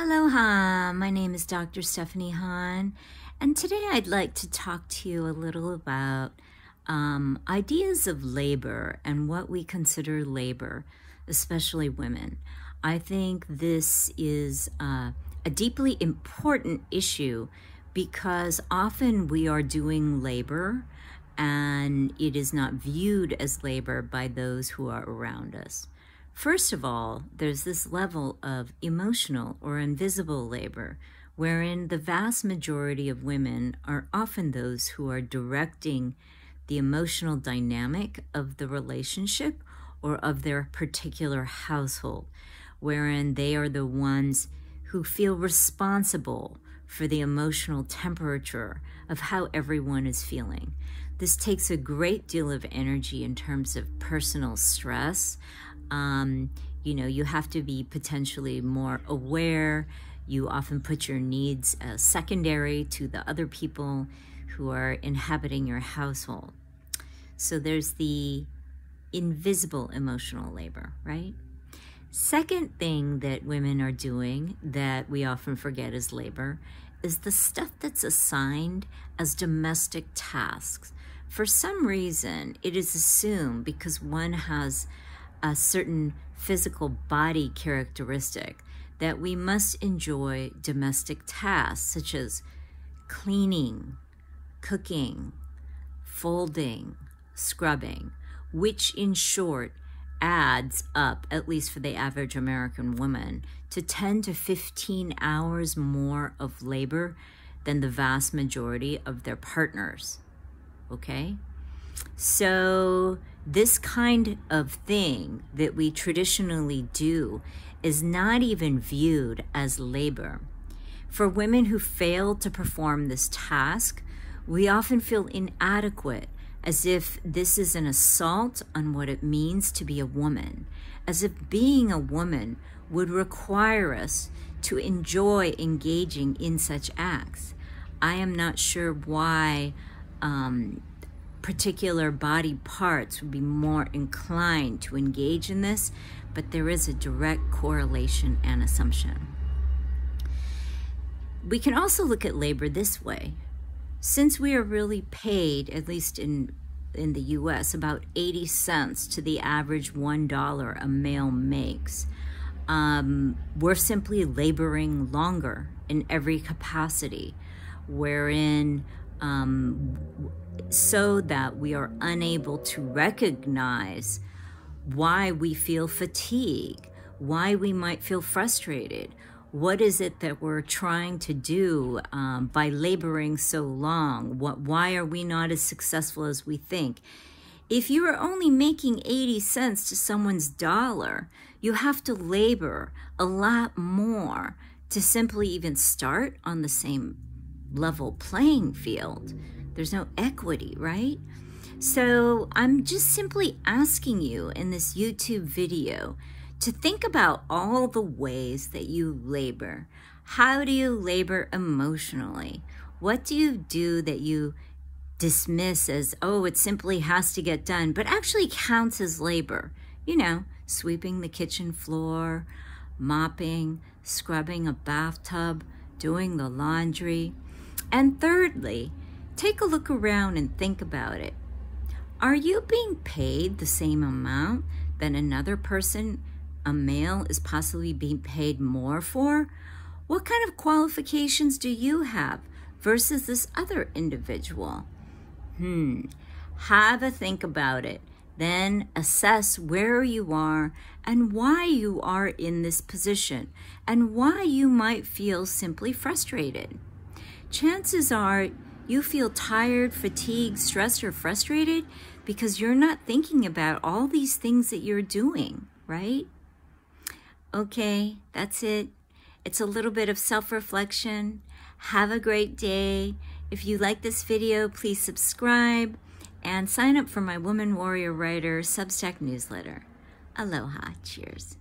Aloha, my name is Dr. Stephanie Han, and today I'd like to talk to you a little about um, ideas of labor and what we consider labor, especially women. I think this is uh, a deeply important issue because often we are doing labor and it is not viewed as labor by those who are around us. First of all, there's this level of emotional or invisible labor, wherein the vast majority of women are often those who are directing the emotional dynamic of the relationship or of their particular household, wherein they are the ones who feel responsible for the emotional temperature of how everyone is feeling. This takes a great deal of energy in terms of personal stress, um, you know, you have to be potentially more aware. You often put your needs uh, secondary to the other people who are inhabiting your household. So there's the invisible emotional labor, right? Second thing that women are doing that we often forget is labor is the stuff that's assigned as domestic tasks. For some reason, it is assumed because one has a certain physical body characteristic that we must enjoy domestic tasks such as cleaning, cooking, folding, scrubbing, which in short adds up, at least for the average American woman, to 10 to 15 hours more of labor than the vast majority of their partners. Okay? So, this kind of thing that we traditionally do is not even viewed as labor. For women who fail to perform this task, we often feel inadequate, as if this is an assault on what it means to be a woman, as if being a woman would require us to enjoy engaging in such acts. I am not sure why um, particular body parts would be more inclined to engage in this, but there is a direct correlation and assumption. We can also look at labor this way. Since we are really paid, at least in in the US, about 80 cents to the average $1 a male makes, um, we're simply laboring longer in every capacity, wherein um, so that we are unable to recognize why we feel fatigue, why we might feel frustrated. What is it that we're trying to do um, by laboring so long? What, why are we not as successful as we think? If you are only making 80 cents to someone's dollar, you have to labor a lot more to simply even start on the same level playing field. There's no equity, right? So I'm just simply asking you in this YouTube video to think about all the ways that you labor. How do you labor emotionally? What do you do that you dismiss as, oh, it simply has to get done, but actually counts as labor? You know, sweeping the kitchen floor, mopping, scrubbing a bathtub, doing the laundry. And thirdly, take a look around and think about it. Are you being paid the same amount that another person, a male, is possibly being paid more for? What kind of qualifications do you have versus this other individual? Hmm, have a think about it. Then assess where you are and why you are in this position and why you might feel simply frustrated. Chances are you feel tired, fatigued, stressed, or frustrated because you're not thinking about all these things that you're doing, right? Okay, that's it. It's a little bit of self reflection. Have a great day. If you like this video, please subscribe and sign up for my Woman Warrior Writer Substack newsletter. Aloha. Cheers.